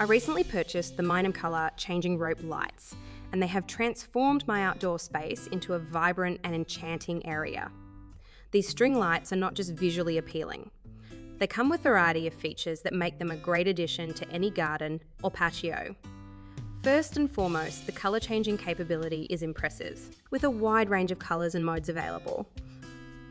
I recently purchased the Minetom Colour Changing Rope Lights, and they have transformed my outdoor space into a vibrant and enchanting area. These string lights are not just visually appealing, they come with a variety of features that make them a great addition to any garden or patio. First and foremost, the colour changing capability is impressive, with a wide range of colours and modes available.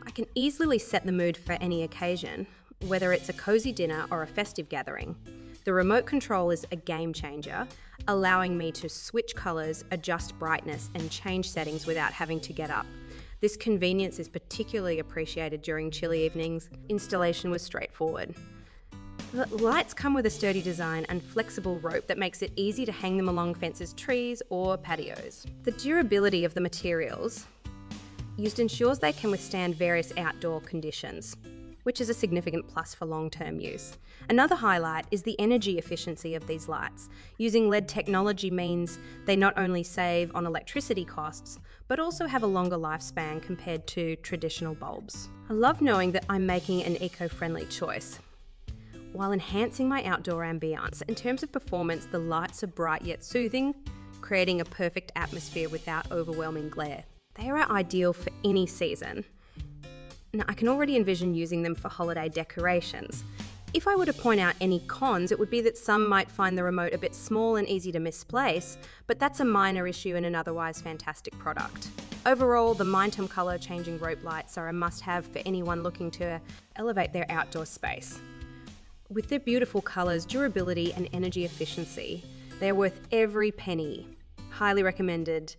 I can easily set the mood for any occasion, whether it's a cosy dinner or a festive gathering. The remote control is a game changer, allowing me to switch colours, adjust brightness, and change settings without having to get up. This convenience is particularly appreciated during chilly evenings. Installation was straightforward. The lights come with a sturdy design and flexible rope that makes it easy to hang them along fences, trees, or patios. The durability of the materials used ensures they can withstand various outdoor conditions which is a significant plus for long term use. Another highlight is the energy efficiency of these lights. Using LED technology means they not only save on electricity costs, but also have a longer lifespan compared to traditional bulbs. I love knowing that I'm making an eco friendly choice. While enhancing my outdoor ambience, in terms of performance, the lights are bright yet soothing, creating a perfect atmosphere without overwhelming glare. They are ideal for any season. Now, I can already envision using them for holiday decorations. If I were to point out any cons, it would be that some might find the remote a bit small and easy to misplace, but that's a minor issue in an otherwise fantastic product. Overall, the Minetom colour changing rope lights are a must have for anyone looking to elevate their outdoor space. With their beautiful colours, durability, and energy efficiency, they're worth every penny. Highly recommended.